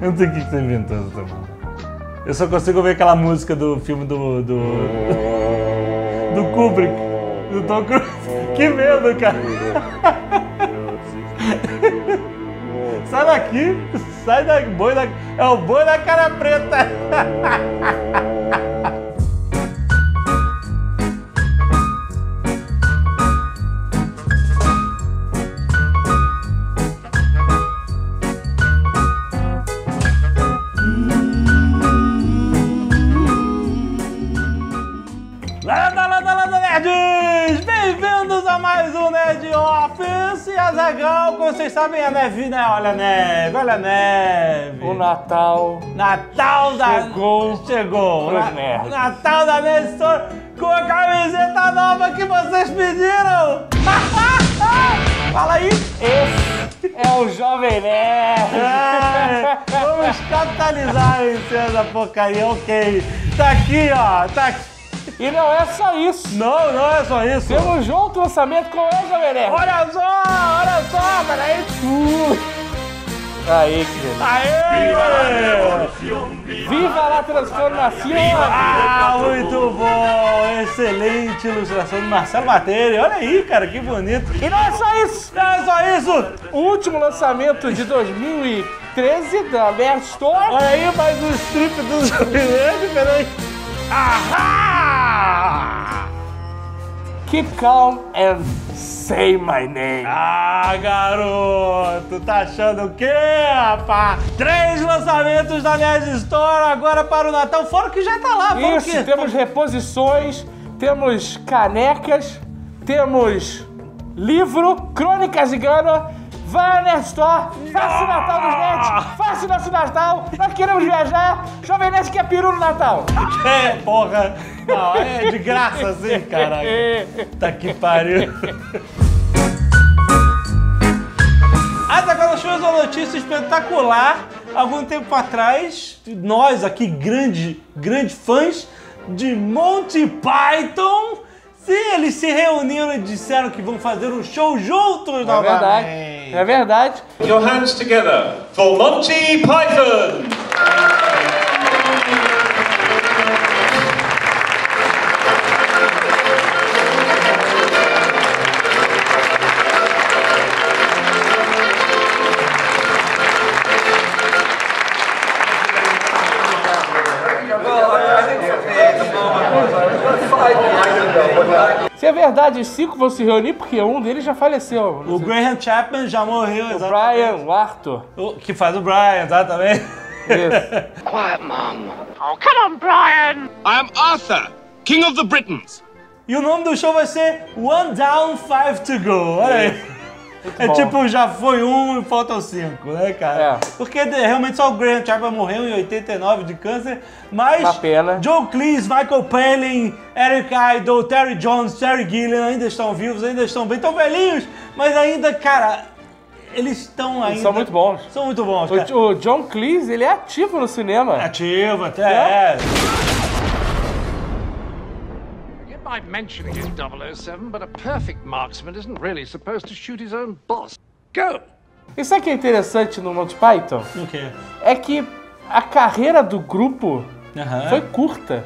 Eu não sei o que você tá inventando, Tamara. Eu só consigo ver aquela música do filme do. do. do Kubrick, do Tom Cruise. Que medo, cara! Sai daqui! Sai daqui! Boi da, é o boi da cara preta! vocês sabem, a neve, né? Olha a neve, olha a neve! O Natal. Natal da... Chegou Chegou! pros Na-. Natal da Nerd Store com a camiseta nova que vocês pediram! Fala aí! Esse é o Jovem Nerd. É, vamos capitalizar cima da porcaria, ok. Tá aqui, ó, tá aqui. E não é só isso. Não, não é só isso. Temos junto lançamento com o Nerd. Olha só, olha só, peraí. Aí, querido. Aê! Viva a transformação. Ah, muito bom! Excelente ilustração do Marcelo Materi. Olha aí, cara, que bonito. E não é só isso. Não é só isso. O último lançamento de 2013 da Nerd Store. Olha aí mais um strip do Nerd, peraí. Ahá! Keep calm and say my name. Ah, garoto, tá achando o quê, rapaz? Três lançamentos da Nerd Store agora para o Natal, fora que já tá lá. Isso, que... temos reposições, temos canecas, temos livro, Crônicas de Gana. Vai à Nerd Store, faça o Natal dos Nerds, faça o nosso Natal, nós queremos viajar, Jovem Nerd quer peru no Natal. É, porra. Não, é de graça assim, caralho. Tá que pariu. Até agora nós tivemos uma notícia espetacular. Algum tempo atrás, nós aqui, grandes, grandes fãs de Monty Python, se eles se reuniram e disseram que vão fazer um show juntos É novamente. verdade, é verdade. Your hands together for Monty Python. Os cinco vão se reunir porque um deles já faleceu. O Graham Chapman já morreu, O exatamente. Brian, o Arthur. O que faz o Brian, exatamente. Isso. Oh, come on, Brian! I am Arthur, King of the Britons. E o nome do show vai ser One Down, Five to Go. Olha aí. É bom. tipo, já foi um e faltam cinco, né, cara? É. Porque realmente só o Graham Chapman morreu em 89 de câncer, mas Uma pena. Joe Cleese, Michael Palin, Eric Idle, Terry Jones, Terry Gilliam ainda estão vivos, ainda estão bem, estão velhinhos, mas ainda, cara, eles estão ainda... são muito bons. São muito bons, cara. O, o John Cleese, ele é ativo no cinema. Ativo até, é. You might mention it in 007, but a perfect marksman isn't really supposed to shoot his own boss. Go! E sabe o que é interessante no Monty Python? O quê? É que a carreira do grupo Aham. foi curta.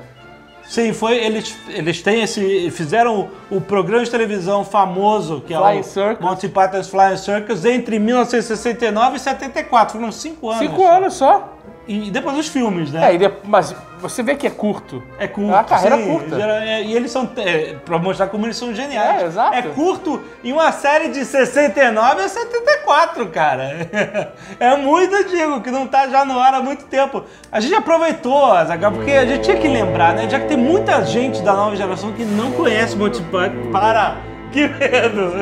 Sim, foi. Eles, eles têm esse. Fizeram o, o programa de televisão famoso, que é Flying o Circus. Monty Python's Flying Circus, entre 1969 e 74. Foram cinco anos. Cinco anos só. E depois os filmes, né? É, de- mas você vê que é curto. É curto. É uma carreira sim. curta. É, e eles são. É, pra mostrar como eles são geniais. É, exato. É curto em uma série de 69 a 74, cara. É muito antigo, que não tá já no ar há muito tempo. A gente aproveitou, Azaghal, porque a gente tinha que lembrar, né? Já que tem muita gente da nova geração que não conhece Monty Python. Para! Que medo!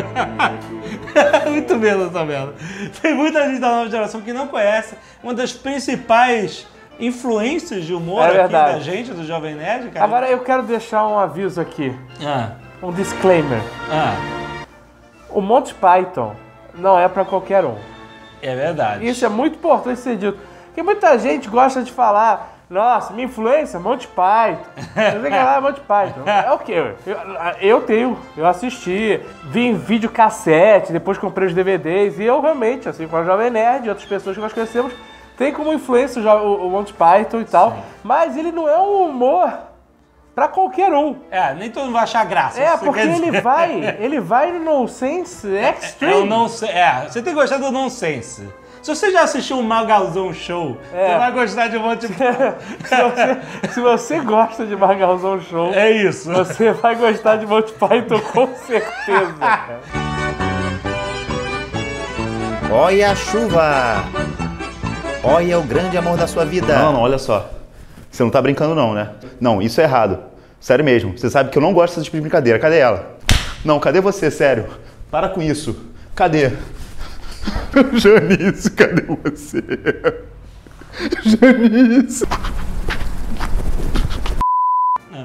muito medo essa merda. Tem muita gente da nova geração que não conhece uma das principais influências de humor É aqui da gente, do Jovem Nerd, cara. Agora eu quero deixar um aviso aqui, Ah, um disclaimer. ah, O Monty Python não é pra qualquer um. é verdade. Isso é muito importante ser dito. Porque muita gente gosta de falar, nossa, minha influência, Monty Python. Não sei que lá, Monte Python. É o quê? Eu, eu tenho, eu assisti, vi em vídeo cassete, depois comprei os DVDs, e eu realmente, assim como a Jovem Nerd e outras pessoas que nós conhecemos, tem como influência o o, Monty Python e tal, mas ele não é um humor pra qualquer um. É, nem todo mundo vai achar graça. É, porque ele vai, ele vai no nonsense extreme. É o nonsense. É, você tem que gostar do nonsense. Se você já assistiu o Magalzão Show, É. você vai gostar de monte de. se, você, se você gosta de Magalzão Show, É isso. você vai gostar de Monty Python com certeza. Olha a chuva! Olha o grande amor da sua vida! Não, não, olha só. Você não tá brincando não, né? Não, isso é errado. Sério mesmo. Você sabe que eu não gosto desse tipo de brincadeira. Cadê ela? Não, cadê você, sério? Para com isso. Cadê? Janice, cadê você? Janice.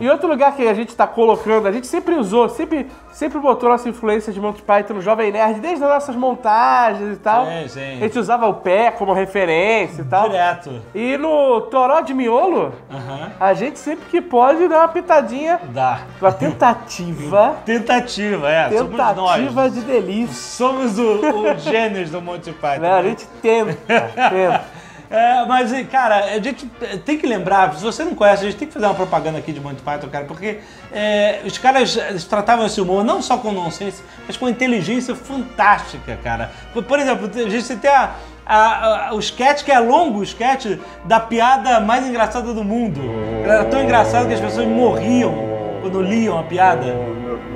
E outro lugar que a gente tá colocando, a gente sempre usou, sempre, sempre botou nossa influência de Monty Python no Jovem Nerd, desde as nossas montagens e tal. Sim, sim. A gente usava o pé como referência e tal. Direto. E no Toró de Miolo, Aham. a gente sempre que pode dá uma pitadinha, Dá. uma tentativa, Tentativa, é. Somos tentativa nós. de delícia. Somos o- os gênios do Monty Python. Né? A gente tenta, tenta. É, mas, cara, a gente tem que lembrar, se você não conhece, a gente tem que fazer uma propaganda aqui de Monty Python, cara, porque é, os caras tratavam esse humor não só com nonsense, mas com inteligência fantástica, cara. Por, por exemplo, a gente tem a, a- a- o sketch que é longo, o sketch da piada mais engraçada do mundo. Era tão engraçado que as pessoas morriam quando liam a piada.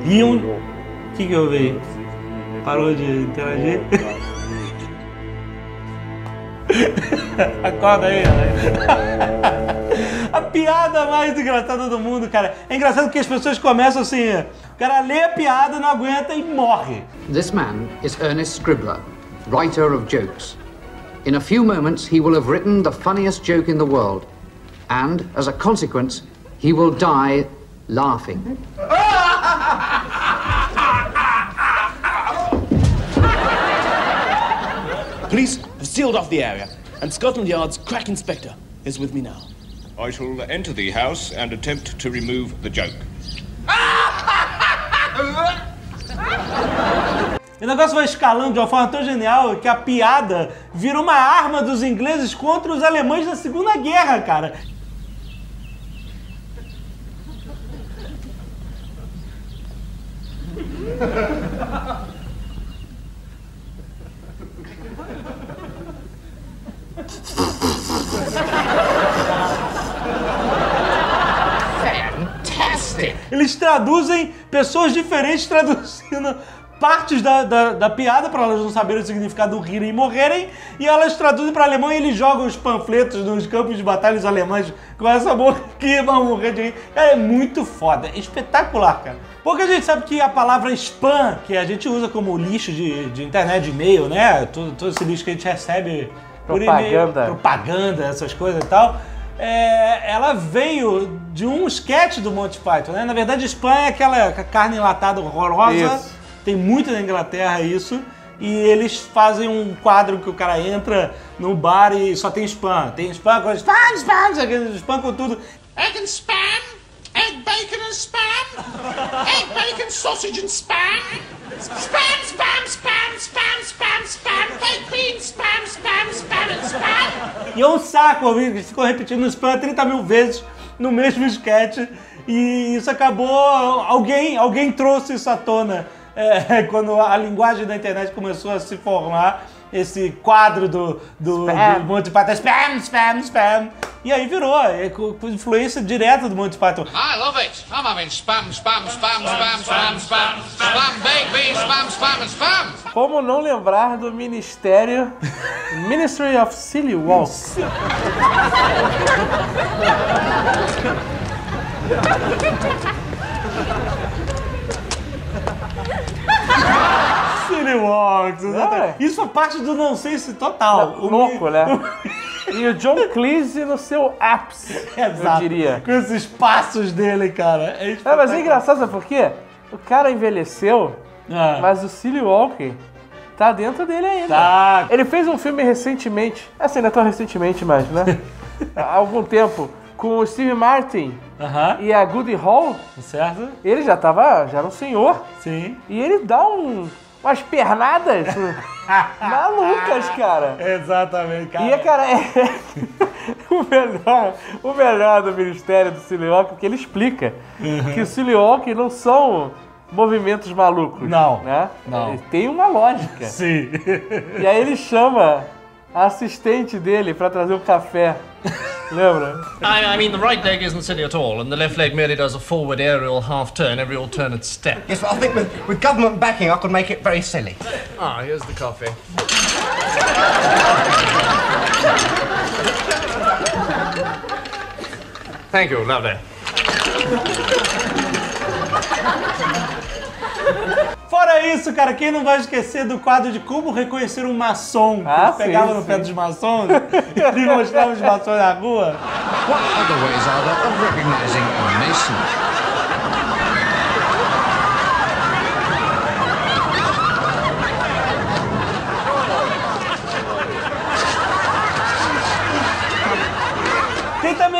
Riam. O que, que eu vi? Parou de interagir? Acorda aí, A piada mais engraçada do mundo, cara. É engraçado que as pessoas começam assim. O cara lê a piada, não aguenta e morre. This man is Ernest Scribbler, writer of jokes. In a few moments, he will have written the funniest joke in the world. And, as a consequence, he will die laughing. Police have sealed off the area, and Scotland Yard's crack inspector is with me now. I shall enter the house and attempt to remove the joke. E o negócio vai escalando de uma forma tão genial que a piada vira uma arma dos ingleses contra os alemães na Segunda Guerra, cara. Fantastic! Eles traduzem pessoas diferentes traduzindo partes da, da, da piada para elas não saberem o significado do rirem e morrerem, e elas traduzem para alemão e eles jogam os panfletos nos campos de batalha os alemães com essa boca que vão morrer de rir. É muito foda, é espetacular, cara. Porque a gente sabe que a palavra spam, que a gente usa como lixo de, de internet, de e-mail, né? Todo, todo esse lixo que a gente recebe por e-mail, Propaganda. propaganda, essas coisas e tal. é, ela veio de um sketch do Monty Python, né? Na verdade, spam é aquela carne enlatada horrorosa. Isso. Tem muito na Inglaterra isso. E eles fazem um quadro que o cara entra no bar e só tem spam. Tem spam com spam, spam, spam, spam com tudo. Egg and spam, egg bacon and spam, egg bacon sausage and spam, spam, spam, spam, spam, spam, spam, baked beans, spam, spam, spam and spam. E é um saco ouvir, eles ficam repetindo spam 30 mil vezes no mesmo sketch. E isso acabou. Alguém, alguém trouxe isso à tona é, quando a linguagem da internet começou a se formar. Esse quadro do, do, Spam. do Monty Python, spam, spam, spam. E aí virou, é, com, influência direta do Monty Python. I love it. I'm having spam, spam, spam, spam, spam, spam, spam, beans, spam, spam, spam. Como não lembrar do Ministério Ministry of Silly Walk? Silly Walks, exatamente. É. Isso foi parte do nonsense total. O Louco, mi- né? E o John Cleese no seu ápice, eu Exato. diria. Com esses passos dele, cara. É, É, mas é engraçado, sabe por quê? O cara envelheceu, Ah. mas o Silly Walker tá dentro dele ainda. Tá. Ele fez um filme recentemente, assim, não é tão recentemente mais, né? Há algum tempo, com o Steve Martin e a Goody Hall. Certo? Ele já tava, já era um senhor. Sim. E ele dá um, umas pernadas malucas, cara. Exatamente, cara. E, cara, é... o, melhor, o melhor do Ministério do é que ele explica Uhum. que o Walker não são movimentos malucos. Não, Né? não. Tem uma lógica. Sim. E aí ele chama a assistente dele pra trazer o café. Lembra? I, I mean, the right leg isn't silly at all, and the left leg merely does a forward aerial half turn every alternate step. Yes, but I think with, with government backing, I could make it very silly. Ah, here's the coffee. Thank you, lovely. Fora isso, cara, quem não vai esquecer do quadro de como reconhecer um maçom? Que Ah, eles pegavam sim, no pé sim. dos maçons e mostravam os maçons na rua. What other ways are there of recognizing a Mason?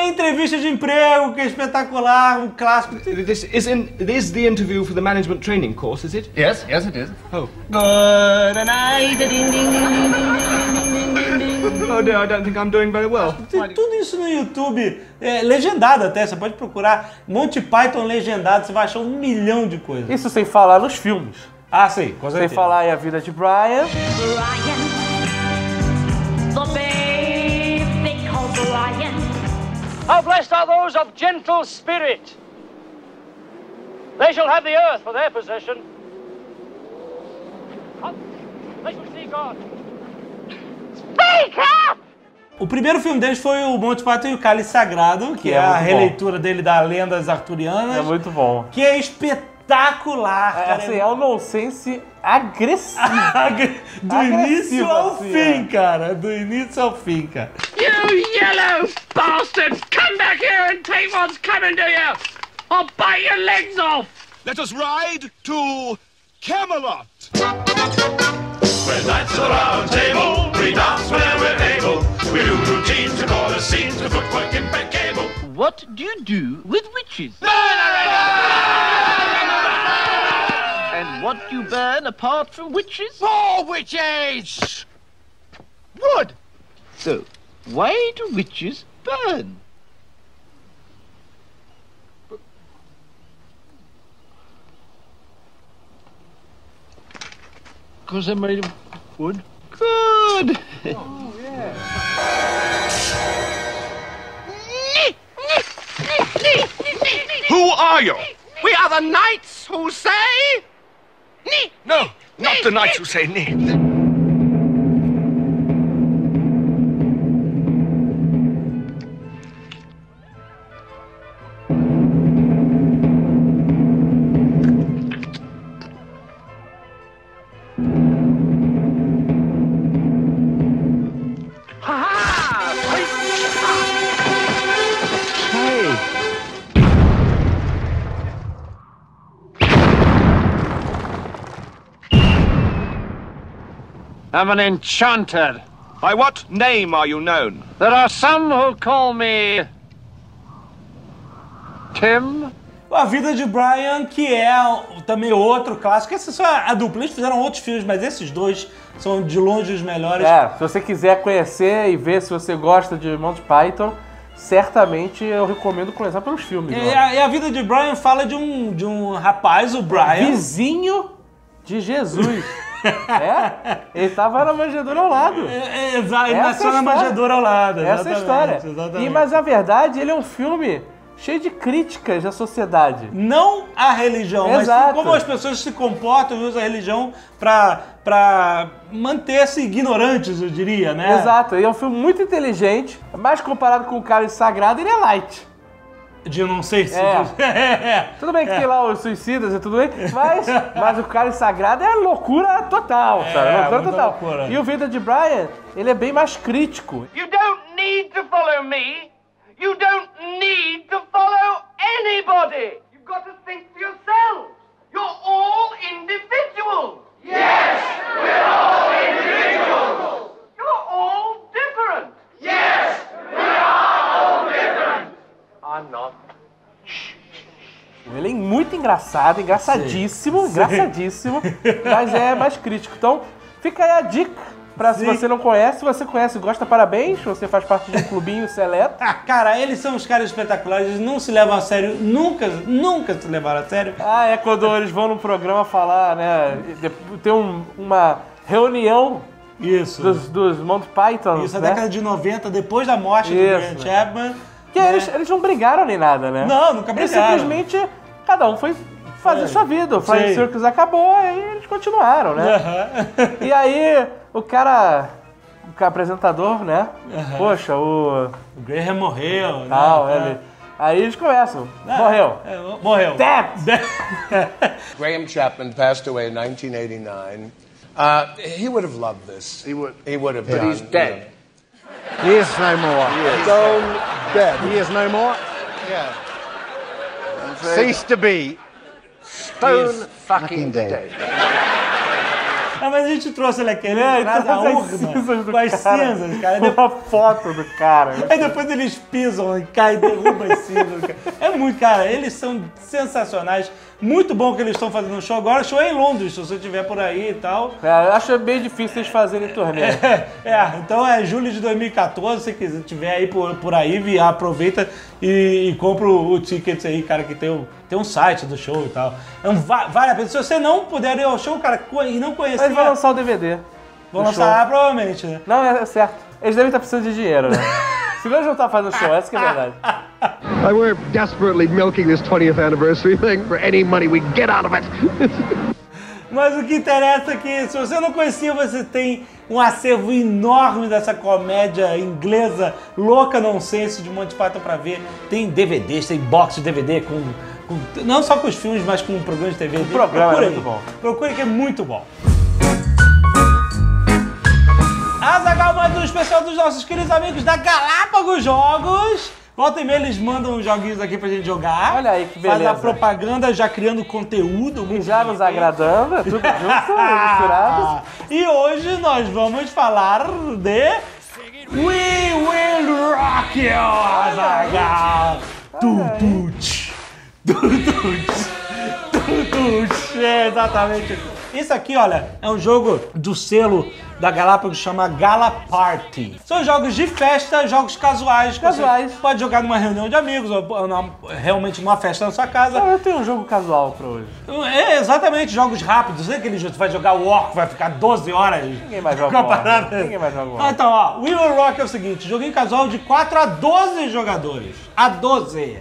Entrevista de emprego, que é espetacular, um clássico. This is in, it is the interview for the management training course, is it? Yes, yes, it is. Oh. Good night. Ding, ding, ding. Oh dear, I don't think I'm doing very well. Tem tudo isso no YouTube, é, legendado até, você pode procurar Monty Python legendado, você vai achar um milhão de coisas. Isso sem falar nos filmes. Ah, sim, com Sem certeza. falar em A Vida de Brian. Brian, How blessed are those of gentle spirit! They shall have the earth for their possession. They shall see God. Speak up! O primeiro filme deles foi o Monty Python e o Cálice Sagrado, que, Que é, é a muito bom. releitura dele da Lendas Arturianas, É muito bom. que é espetacular, É, cara. assim, é um nonsense agressivo. Do Agressivo, início ao assim, fim, é. cara. Do início ao fim, cara. You yellow bastards! Come back here and take what's coming to you! I'll bite your legs off! Let us ride to Camelot. We're knights of the round table, we dance whenever we're able. We do routines and all the scenes, the footwork impeccable. What do you do with witches? And what do you burn apart from witches? More witches! Wood! So, why do witches burn? Because they're made of wood? Good! Oh, yeah. Who are you? We are the knights who say. No, not the knights who say nay. I'm an enchanter. By what name are you known? There are some who call me. Tim? A Vida de Brian, que é também outro clássico. Essa é só a dupla. Eles fizeram outros filmes, mas esses dois são de longe os melhores. É, se você quiser conhecer e ver se você gosta de Monty Python, certamente eu recomendo começar pelos filmes. E a, e a Vida de Brian fala de um, de um rapaz, o Brian. Vizinho de Jesus. é? Ele tava na manjedoura ao lado. É, é, exa- ele nasceu é a na manjedoura ao lado. Essa é a história. exatamente. E, mas a verdade, ele é um filme cheio de críticas à sociedade. Não a religião, mas Exato. sim como as pessoas se comportam e usam a religião pra, pra manter-se ignorantes, eu diria, né? Exato, ele é um filme muito inteligente, mas comparado com o Cálice Sagrado, ele é light. De não sei se. É. Tudo bem que tem lá os suicidas e tudo bem, mas, mas o Cálice Sagrado é loucura total, sabe? É, loucura muita total. loucura. E o Vida de Brian, ele é bem mais crítico. You don't need to follow me. You don't need to follow anybody. You've got to think for yourselves. You're all individuals. Yes, we're all individuals. You're all different. Yes, we are Ele é muito engraçado, engraçadíssimo, engraçadíssimo, mas é mais crítico. Então, fica aí a dica. Pra se Sim. você não conhece, se você conhece e gosta, parabéns. Você faz parte de um clubinho seleto. Ah, cara, eles são os caras espetaculares, eles não se levam a sério, nunca, nunca se levaram a sério. Ah, é quando eles vão num programa falar, né? Tem um- uma reunião Isso. dos, dos Monty Python. Isso, a né? década de 90, depois da morte do Isso. Grant Chapman. Que né? eles, eles não brigaram nem nada, né? Não, nunca Eles brigaram. simplesmente, cada um foi fazer É. sua vida. O Flying Sim. Circus acabou e eles continuaram, né? E aí, o cara, o cara apresentador, né? Poxa, o... O Graham morreu, né? Tal, É. ele... Aí eles começam. É, Morreu. é, morreu. Dead! Graham Chapman passed away in 1989. Uh, he would have loved this. He would. He would have. But done, he's dead. He is no more. Stone dead. He is no more. Yeah. Cease to be. Stone is fucking dead. Ah, mas a gente trouxe ele aqui, ele É, traz a urna cinzas do com as cara. cinzas, cara. Uma foto do cara. Aí depois eles pisam e caem, derrubam as cinzas. cara. É muito, cara, eles são sensacionais. Muito bom que eles estão fazendo um show agora. Show é em Londres, se você estiver por aí e tal. É, eu acho bem difícil eles fazerem turnê. É, é, então é julho de 2014, se quiser tiver aí por, por aí, aproveita e, e compra o, ticket aí, cara, que tem, o, tem um site do show e tal. Então, va- vale a pena. Se você não puder ir ao show, cara, e não conhecer... Mas vai lançar o DVD. Vão do lançar, show. provavelmente, né? Não, é, é certo. Eles devem estar precisando de dinheiro, né? Se não juntar fazendo show, essa que é a verdade. We're desperately milking this 20th anniversary thing for any money we get out of it. Mas o que interessa é que, se você não conhecia, você tem um acervo enorme dessa comédia inglesa louca nonsense de Monty Python pra ver. Tem DVDs, tem box de DVD com, com- não só com os filmes, mas com programas de TV. O programa é muito bom. Procure que é muito bom. Azagal mais um especial dos nossos queridos amigos da Galápagos Jogos. Volta e meia eles mandam uns joguinhos aqui pra gente jogar. Olha aí que Faz a beleza. propaganda já criando conteúdo. E já nos agradando, é tudo junto, misturado. E hoje nós vamos falar de We Will Rock You, Azaghal. Tu, tu, tch. É, exatamente. Isso aqui, olha, é um jogo do selo da Galápagos chama Gala Party. São jogos de festa, jogos casuais. Casuais. Pode jogar numa reunião de amigos, ou numa- realmente numa festa na sua casa. Ah, eu tenho um jogo casual pra hoje. É, exatamente, jogos rápidos. Não é aquele jogo que vai jogar War, que vai ficar 12 horas. Ninguém mais joga War, né? Ninguém mais joga War. Ah, então, ó, We Will Rock é o seguinte, joguinho casual de 4 a 12 jogadores. A 12.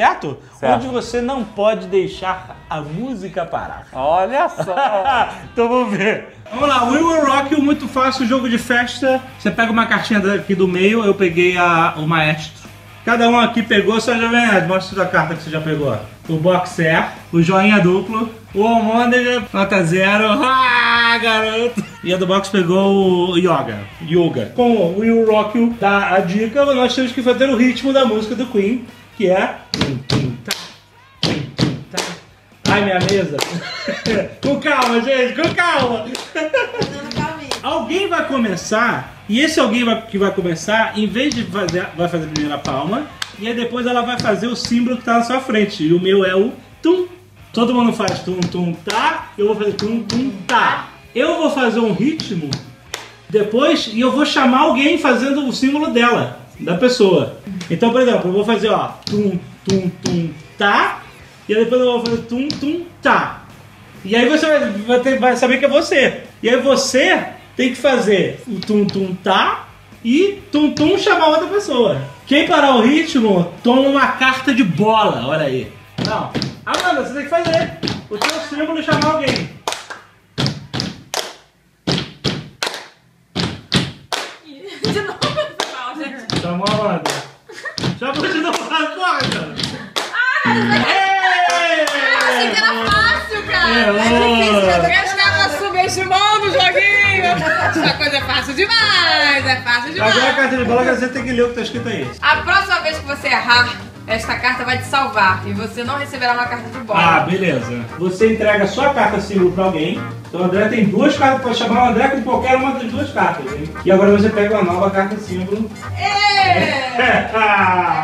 Certo? Certo. Onde você não pode deixar a música parar. Olha só. então vamos ver. Vamos lá, We Will Rock, muito fácil, jogo de festa. Você pega uma cartinha daqui do meio, eu peguei a, o maestro. Cada um aqui pegou, seu Jovem Nerd, mostra sua carta que você já pegou. O Boxer, o Joinha Duplo, o Almôndega, nota zero. Ah, garoto! E a do Box pegou o Yoga, Yoga. Com o Will Rock You dá a dica, nós temos que fazer o ritmo da música do Queen, que é... tá, tá. Ai, minha mesa. com calma, gente, com calma. Alguém vai começar, e esse alguém vai- que vai começar, em vez de fazer, vai fazer a primeira palma, e aí depois ela vai fazer o símbolo que tá na sua frente. E o meu é o tum. Todo mundo faz tum, tum, tá. Eu vou fazer tum, tum, tá. Eu vou fazer um ritmo depois e eu vou chamar alguém fazendo o símbolo dela, da pessoa. Então, por exemplo, eu vou fazer, ó, tum, tum, tum, tá. E aí depois eu vou fazer tum, tum, tá. E aí você vai, vai ter- vai saber que é você. E aí você tem que fazer o tum, tum, tá. E tum, tum chamar outra pessoa. Quem parar o ritmo, toma uma carta de bola. Olha aí. Não. Amanda, você tem que fazer. O seu símbolo chamar alguém. De novo, foi mal, gente. Chamou a Amanda. Chamou de novo a Amanda. Eu achei que era fácil, cara. É, É, difícil, mas eu estava subestimando o joguinho. Essa coisa é fácil demais, é fácil demais. Agora a carta de bola, você tem que ler o que tá escrito aí. A próxima vez que você errar, esta carta vai te salvar e você não receberá uma carta de bola. Ah, beleza. Você entrega sua carta símbolo pra alguém. Então o André tem duas cartas, pode chamar o André com qualquer uma das duas cartas. Hein? E agora você pega uma nova carta símbolo. Êêêê! é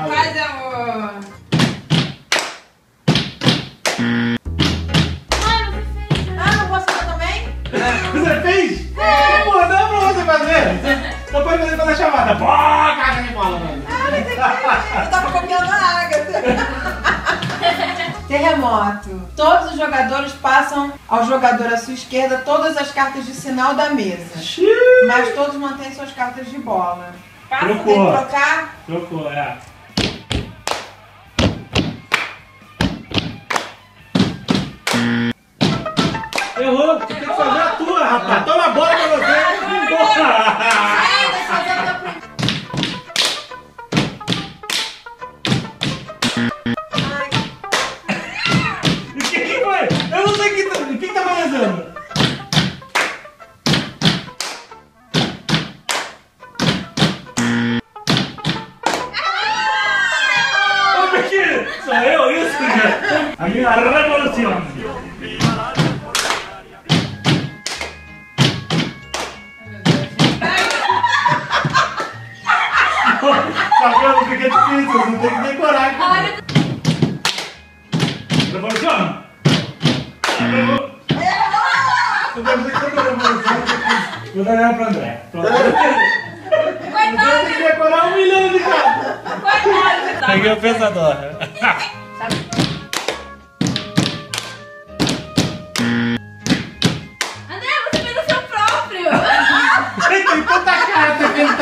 quase amor! Ah, você fez? É. Pô, dá pra você fazer. Você pode fazer pela chamada. Pô, cara, me bola, mano! Eu tava copiando a Agatha. Terremoto. Todos os jogadores passam ao jogador à sua esquerda todas as cartas de sinal da mesa. Mas todos mantêm suas cartas de bola. Passa, tem que Trocou. trocar. Trocou, é. Errou, tu tem que fazer a tua, rapaz. Toma a bola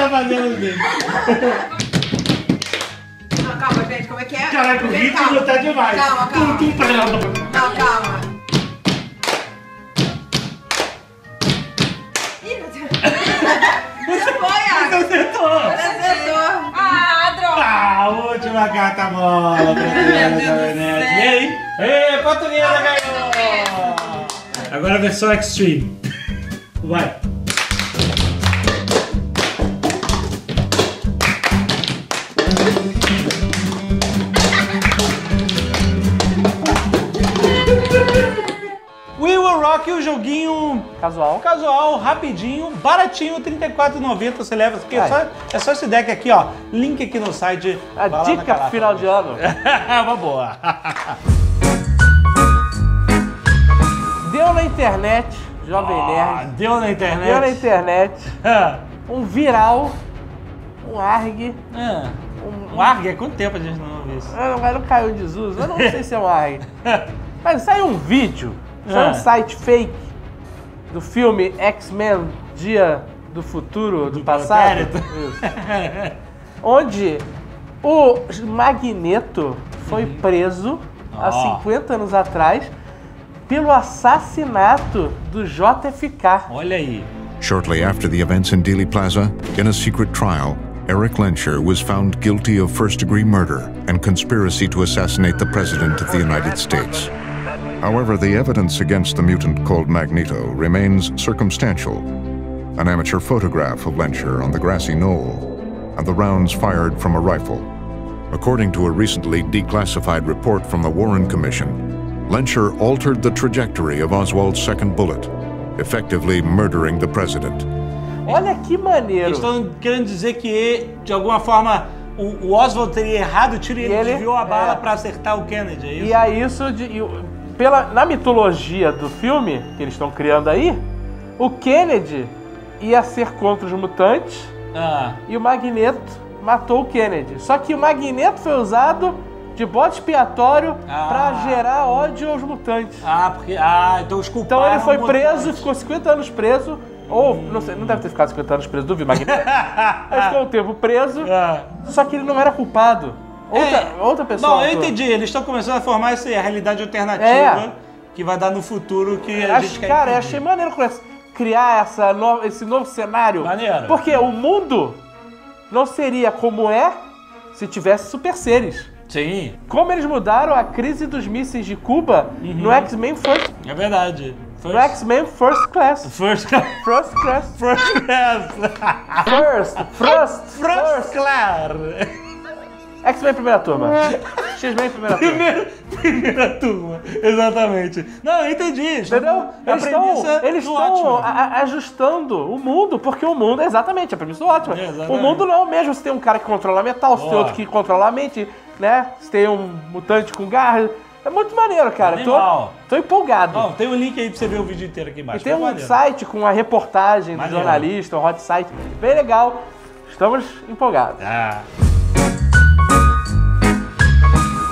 tá fazendo. Não, calma, gente, como é que é? Caraca, o Vem, ritmo calma. tá demais. Calma, calma. Tum, tum. Não, calma. Ih, meu Deus. Você foi. Você acertou. Acertou. Ah, droga! Ah, a última carta bola Janete. E aí? Ê, portuguesa ganhou! Agora a versão extreme. Vai. Joguinho Casual. casual, rapidinho, baratinho, R$ 34,90 você leva. Porque é, só, é só esse deck aqui, ó. Link aqui no site. A dica final de ano. Uma boa. Deu na internet, Jovem Ah, Nerd. deu na internet. Deu na internet. Ah, Um viral. Um ARG. ah. Um ARG, há quanto tempo a gente não ouviu isso? Ah, Mas não caiu em desuso. Eu não sei se é um ARG. Mas saiu um vídeo. Saiu Ah. um site fake do filme X-Men Dia do Futuro do, Passado. pretérito. Isso. Onde o Magneto foi preso há Ó. 50 anos atrás pelo assassinato do JFK. Olha aí. Shortly after the events in Dealey Plaza, in a secret trial, Eric Lencher was found guilty of first degree murder and conspiracy to assassinate the President of the United States. However, the evidence against the mutant called Magneto remains circumstantial. An amateur photograph of Lencher on the grassy knoll, and the rounds fired from a rifle. According to a recently declassified report from the Warren Commission, Lencher altered the trajectory of Oswald's second bullet, effectively murdering the president. Olha que maneiro. Eles estão querendo dizer que, de alguma forma, o, o Oswald teria errado o tiro e ele, ele- desviou a bala é. pra acertar o Kennedy, é isso? E aí isso, de, e o- pela, na mitologia do filme que eles estão criando aí, o Kennedy ia ser contra os mutantes Ah, e o Magneto matou o Kennedy. Só que o Magneto foi usado de bode expiatório Ah. pra gerar ódio aos mutantes. ah, porque. Ah, então os Então ele foi preso, ficou 50 anos preso. Ou, não sei, não deve ter ficado 50 anos preso, duvido, Magneto. Ele ficou um tempo preso, Ah. só que ele não era culpado. Outra, É. outra pessoa. Bom, eu entendi. Eles estão começando a formar essa realidade alternativa É. que vai dar no futuro que a Acho, gente quer cara, eu impedir. achei maneiro criar essa no- esse novo cenário. Maneiro. Porque o mundo não seria como é se tivesse super seres. Sim, Como eles mudaram a crise dos mísseis de Cuba no X-Men First, é verdade. no X-Men First Class. First class. First Class. First class. First. First. First class. X-Men Primeira Turma. X-Men Primeira Turma. Primeira, primeira turma. Exatamente. Não, eu entendi. Entendeu? A Eles estão, premissa eles do estão ótimo. ajustando o mundo, porque o mundo, exatamente, a premissa é ótima. Exatamente. O mundo não é o mesmo. Você tem um cara que controla metal, você tem outro que controla a mente, né? Você tem um mutante com garras. É muito maneiro, cara. Tô, Animal. tô empolgado. Bom, tem um link aí pra você ver o vídeo inteiro aqui e embaixo. tem É um maneiro. site com a reportagem do jornalista, um hot site, bem legal. Estamos empolgados. Ah.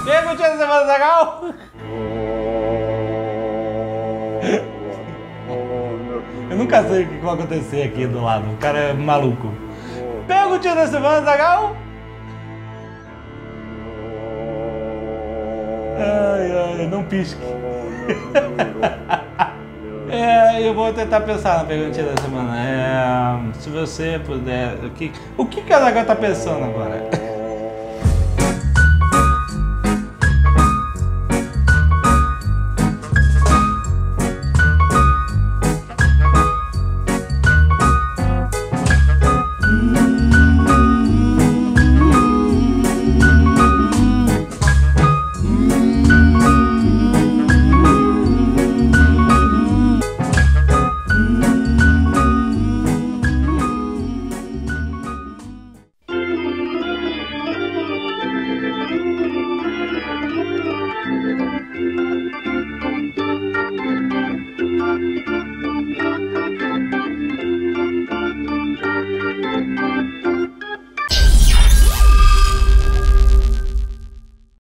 Perguntinha da semana, Zagal? Eu nunca sei o que vai acontecer aqui do lado. O cara é maluco. Perguntinha da semana, Zagal? Ai, ai, não pisque. É, eu vou tentar pensar na perguntinha da semana. É, se você puder. O que, o que a Zagal tá pensando agora?